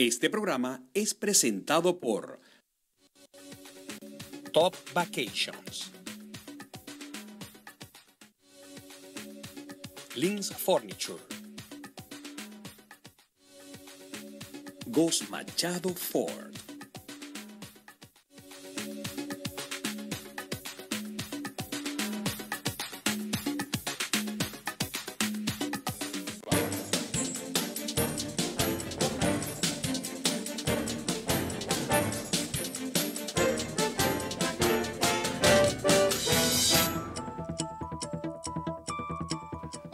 Este programa es presentado por Top Vacations. Lins Furniture. Ghost Machado Ford.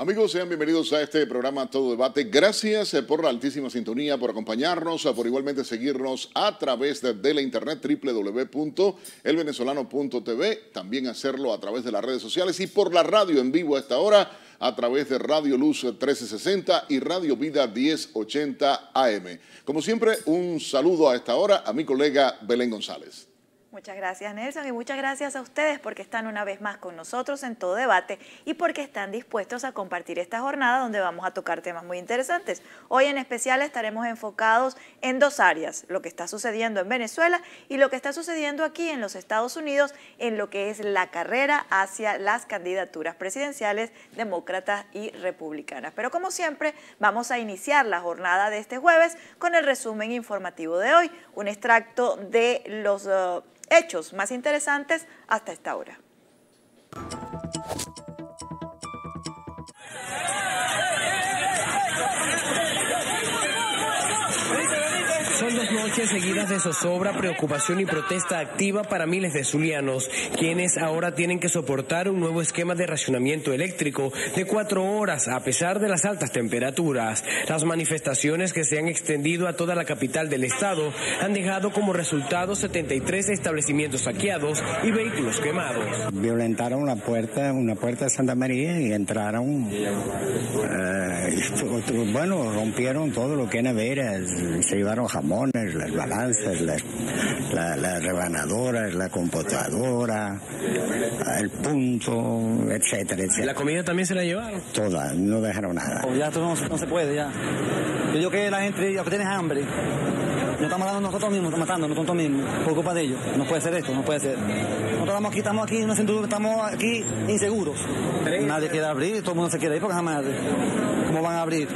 Amigos, sean bienvenidos a este programa Todo Debate. Gracias eh, por la altísima sintonía, por acompañarnos, eh, por igualmente seguirnos a través de, la internet www.elvenezolano.tv, también hacerlo a través de las redes sociales y por la radio en vivo a esta hora a través de Radio Luz 1360 y Radio Vida 1080 AM. Como siempre, un saludo a esta hora a mi colega Belén González. Muchas gracias Nelson y muchas gracias a ustedes porque están una vez más con nosotros en todo debate y porque están dispuestos a compartir esta jornada donde vamos a tocar temas muy interesantes. Hoy en especial estaremos enfocados en dos áreas, lo que está sucediendo en Venezuela y lo que está sucediendo aquí en los Estados Unidos en lo que es la carrera hacia las candidaturas presidenciales demócratas y republicanas. Pero como siempre vamos a iniciar la jornada de este jueves con el resumen informativo de hoy, un extracto de los... Uh, hechos más interesantes hasta esta hora. Seguidas de zozobra, preocupación y protesta activa para miles de zulianos, quienes ahora tienen que soportar un nuevo esquema de racionamiento eléctrico de cuatro horas a pesar de las altas temperaturas. Las manifestaciones que se han extendido a toda la capital del estado han dejado como resultado 73 establecimientos saqueados y vehículos quemados. Violentaron una puerta, una puerta de Santa María y entraron, eh, bueno, rompieron todo lo que era nevera, se llevaron jamones, las balanzas, las, la, la rebanadora, la computadora, el punto, etcétera, etcétera. ¿La comida también se la llevaron? Toda, no dejaron nada. Ya esto no, no se puede, ya. Yo digo que la gente, ya que tiene hambre, nos estamos matando nosotros mismos, estamos matando nosotros mismos, por culpa de ellos. No puede ser esto, no puede ser. Estamos aquí, estamos aquí, no estamos aquí inseguros. Nadie quiere abrir, todo el mundo se quiere ir porque jamás. ¿Cómo van a abrir?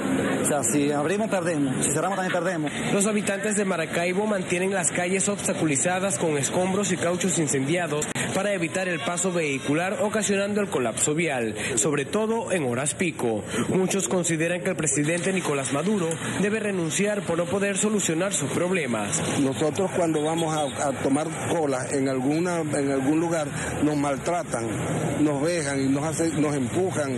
O sea, si abrimos, perdemos. Si cerramos, también perdemos. Los habitantes de Maracaibo mantienen las calles obstaculizadas con escombros y cauchos incendiados para evitar el paso vehicular, ocasionando el colapso vial, sobre todo en horas pico. Muchos consideran que el presidente Nicolás Maduro debe renunciar por no poder solucionar sus problemas. Nosotros cuando vamos a, a tomar cola en, alguna, en algún lugar nos maltratan, nos vejan y nos, hacen, nos empujan,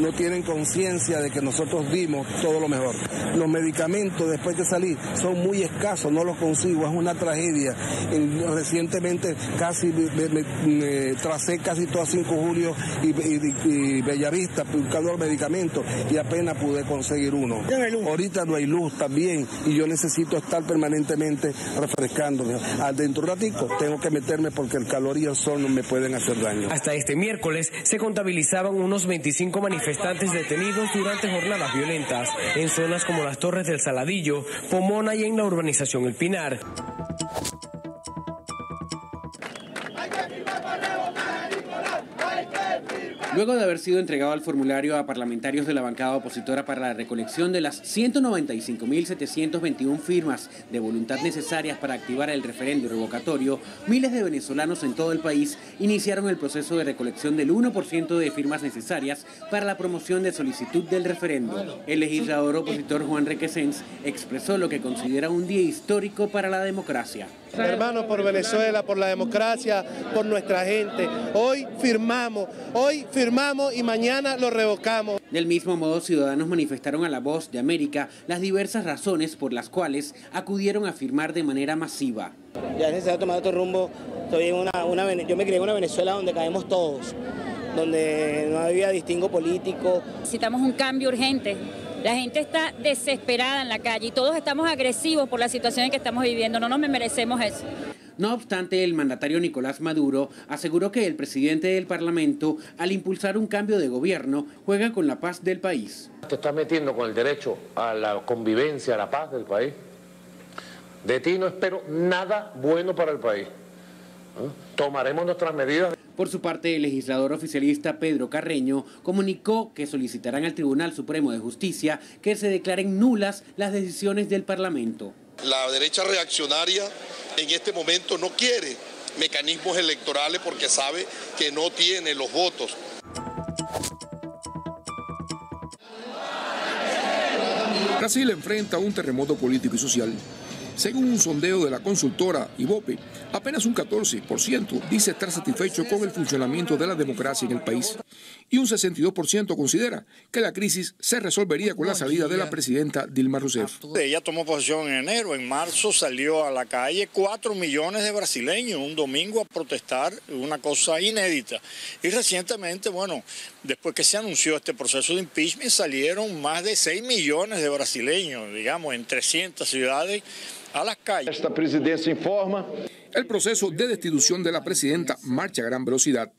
no tienen conciencia de que nosotros dimos todo lo mejor. Los medicamentos después de salir son muy escasos, no los consigo, es una tragedia. En- recientemente casi me, me- me tracé casi todo a 5 julio y, y- y Bellavista buscando los medicamentos y apenas pude conseguir uno. Ahorita no hay luz también y yo necesito estar permanentemente refrescándome. Al dentro de un ratico tengo que meterme porque el calor sol no me pueden hacer daño. Hasta este miércoles se contabilizaban unos 25 manifestantes detenidos durante jornadas violentas en zonas como las Torres del Saladillo, Pomona y en la urbanización El Pinar. Luego de haber sido entregado el formulario a parlamentarios de la bancada opositora para la recolección de las 195.721 firmas de voluntad necesarias para activar el referendo revocatorio, miles de venezolanos en todo el país iniciaron el proceso de recolección del 1% de firmas necesarias para la promoción de solicitud del referendo. El legislador opositor Juan Requesens expresó lo que considera un día histórico para la democracia. Hermanos, por Venezuela, por la democracia, por nuestra gente. Hoy firmamos, hoy firmamos y mañana lo revocamos. Del mismo modo, ciudadanos manifestaron a la voz de América las diversas razones por las cuales acudieron a firmar de manera masiva. Ya es necesario tomar otro rumbo. Estoy en una, una yo me crié en una Venezuela donde caemos todos, donde no había distingo político. Necesitamos un cambio urgente. La gente está desesperada en la calle y todos estamos agresivos por la situación en que estamos viviendo. No nos merecemos eso. No obstante, el mandatario Nicolás Maduro aseguró que el presidente del Parlamento, al impulsar un cambio de gobierno, juega con la paz del país. Te estás metiendo con el derecho a la convivencia, a la paz del país. De ti no espero nada bueno para el país. Tomaremos nuestras medidas. Por su parte, el legislador oficialista Pedro Carreño comunicó que solicitarán al Tribunal Supremo de Justicia que se declaren nulas las decisiones del Parlamento. La derecha reaccionaria en este momento no quiere mecanismos electorales porque sabe que no tiene los votos. Brasil enfrenta un terremoto político y social según un sondeo de la consultora Ibope, apenas un 14% dice estar satisfecho con el funcionamiento de la democracia en el país y un 62% considera que la crisis se resolvería con la salida de la presidenta Dilma Rousseff. Ella tomó posesión en enero, en marzo salió a la calle 4 millones de brasileños un domingo a protestar, una cosa inédita. Y recientemente, bueno, después que se anunció este proceso de impeachment, salieron más de 6 millones de brasileños, digamos, en 300 ciudades a las calles. Esta presidencia informa. El proceso de destitución de la presidenta marcha a gran velocidad.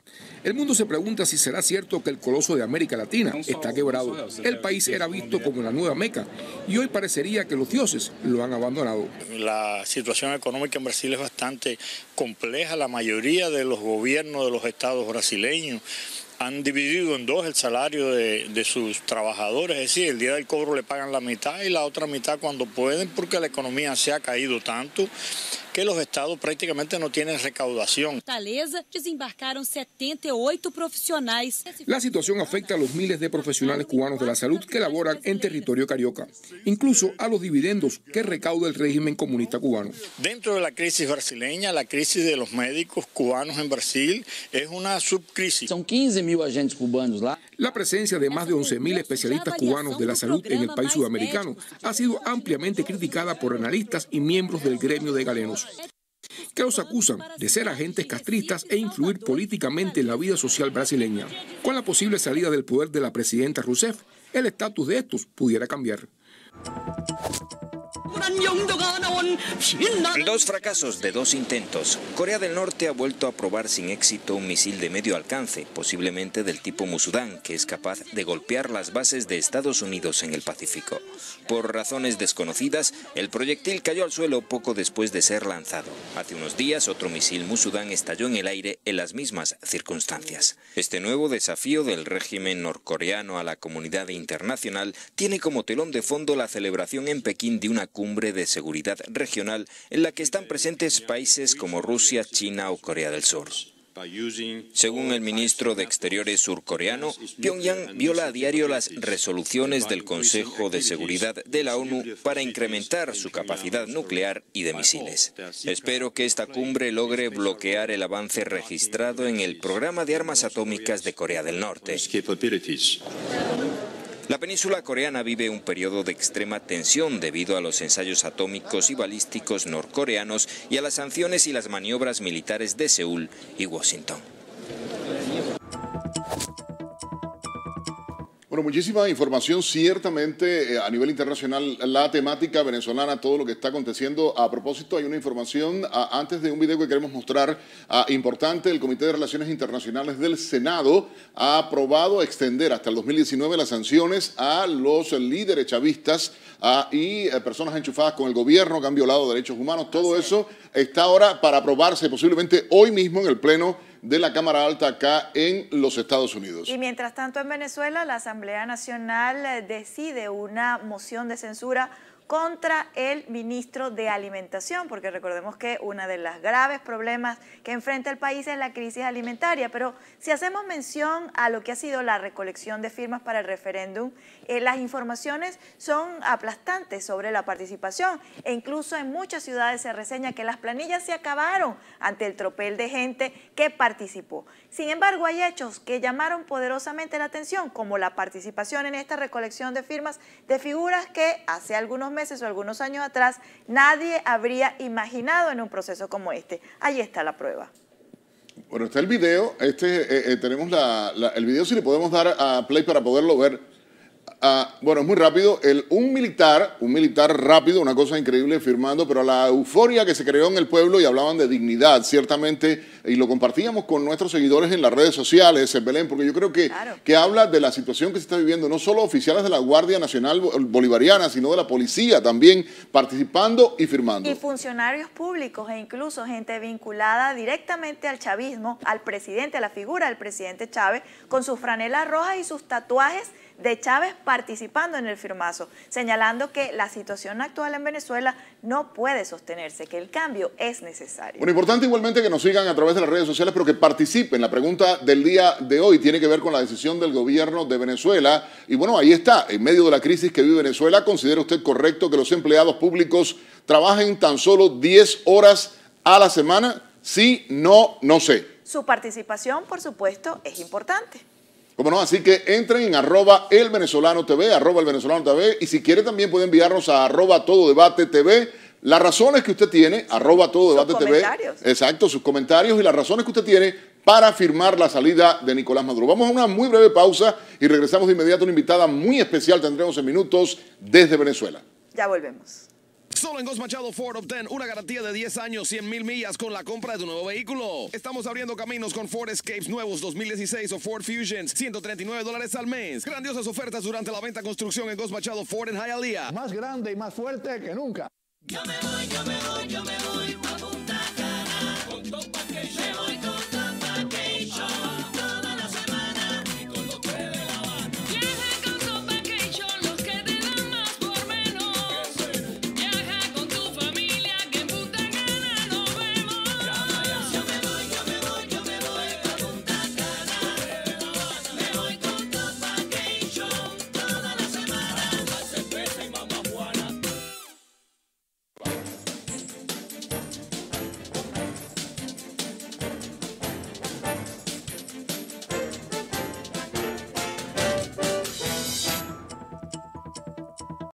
El mundo se pregunta si será cierto que el coloso de América Latina está quebrado. El país era visto como la nueva Meca y hoy parecería que los dioses lo han abandonado. La situación económica en Brasil es bastante compleja. La mayoría de los gobiernos de los estados brasileños han dividido en dos el salario de, de, sus trabajadores, es decir, el día del cobro le pagan la mitad y la otra mitad cuando pueden porque la economía se ha caído tanto que los estados prácticamente no tienen recaudación. Fortaleza desembarcaron 78 profesionales. La situación afecta a los miles de profesionales cubanos de la salud que laboran en territorio carioca, incluso a los dividendos que recauda el régimen comunista cubano. Dentro de la crisis brasileña, la crisis de los médicos cubanos en Brasil es una subcrisis. Son 15 mil agentes cubanos lá. La presencia de más de 11.000 especialistas cubanos de la salud en el país sudamericano ha sido ampliamente criticada por analistas y miembros del gremio de galenos que los acusan de ser agentes castristas e influir políticamente en la vida social brasileña. Con la posible salida del poder de la presidenta Rousseff, el estatus de estos pudiera cambiar. Dos fracasos de dos intentos. Corea del Norte ha vuelto a probar sin éxito un misil de medio alcance, posiblemente del tipo Musudán, que es capaz de golpear las bases de Estados Unidos en el Pacífico. Por razones desconocidas, el proyectil cayó al suelo poco después de ser lanzado. Hace unos días, otro misil Musudán estalló en el aire en las mismas circunstancias. Este nuevo desafío del régimen norcoreano a la comunidad internacional tiene como telón de fondo la celebración en Pekín de una cumbre de seguridad regional en la que están presentes países como Rusia, China o Corea del Sur. Según el ministro de Exteriores surcoreano, Pyongyang viola a diario las resoluciones del Consejo de Seguridad de la ONU para incrementar su capacidad nuclear y de misiles. Espero que esta cumbre logre bloquear el avance registrado en el programa de armas atómicas de Corea del Norte. La península coreana vive un periodo de extrema tensión debido a los ensayos atómicos y balísticos norcoreanos y a las sanciones y las maniobras militares de Seúl y Washington. Bueno, muchísima información, ciertamente eh, a nivel internacional, la temática venezolana, todo lo que está aconteciendo. A propósito, hay una información a, antes de un video que queremos mostrar a, importante. El Comité de Relaciones Internacionales del Senado ha aprobado extender hasta el 2019 las sanciones a los líderes chavistas y eh, personas enchufadas con el gobierno que han violado derechos humanos. Todo eso está ahora para aprobarse posiblemente hoy mismo en el Pleno de la Cámara Alta acá en los Estados Unidos. Y mientras tanto en Venezuela, la Asamblea Nacional eh, decide una moción de censura contra el ministro de Alimentación, porque recordemos que uno de los graves problemas que enfrenta el país es la crisis alimentaria, pero si hacemos mención a lo que ha sido la recolección de firmas para el referéndum, eh, las informaciones son aplastantes sobre la participación e incluso en muchas ciudades se reseña que las planillas se acabaron ante el tropel de gente que participó. Sin embargo, hay hechos que llamaron poderosamente la atención, como la participación en esta recolección de firmas de figuras que hace algunos meses o algunos años atrás nadie habría imaginado en un proceso como este. Ahí está la prueba. Bueno, está el video, este, eh, eh, tenemos el video si le podemos dar a play para poderlo ver. Ah, bueno, es muy rápido. El, un militar, un militar rápido, una cosa increíble firmando, pero la euforia que se creó en el pueblo y hablaban de dignidad, ciertamente, y lo compartíamos con nuestros seguidores en las redes sociales, en Belén, porque yo creo que, que habla de la situación que se está viviendo, no solo oficiales de la Guardia Nacional Bolivariana, sino de la policía también participando y firmando. Y funcionarios públicos e incluso gente vinculada directamente al chavismo, al presidente, a la figura del presidente Chávez, con sus franelas rojas y sus tatuajes de Chávez participando en el firmazo, señalando que la situación actual en Venezuela no puede sostenerse, que el cambio es necesario. Bueno, importante igualmente que nos sigan a través de las redes sociales, pero que participen. La pregunta del día de hoy tiene que ver con la decisión del gobierno de Venezuela. Y bueno, ahí está, en medio de la crisis que vive Venezuela, ¿considera usted correcto que los empleados públicos trabajen tan solo 10 horas a la semana? Sí, no, no sé. Su participación, por supuesto, es importante. Como no, así que entren en arroba el venezolano TV, arroba el venezolano TV, y si quiere también puede enviarnos a arroba todo debate TV las razones que usted tiene, arroba todo debate TV. Exacto, sus comentarios y las razones que usted tiene para firmar la salida de Nicolás Maduro. Vamos a una muy breve pausa y regresamos de inmediato. Una invitada muy especial tendremos en minutos desde Venezuela. Ya volvemos. Solo en Gos Machado Ford obtén una garantía de 10 años, 100 mil millas con la compra de tu nuevo vehículo. Estamos abriendo caminos con Ford Escapes nuevos 2016 o Ford Fusions, 139 dólares al mes. Grandiosas ofertas durante la venta construcción en Gos Machado Ford en Hialeah. Más grande y más fuerte que nunca. Yo me voy, yo me voy, yo me voy Punta Cana. Con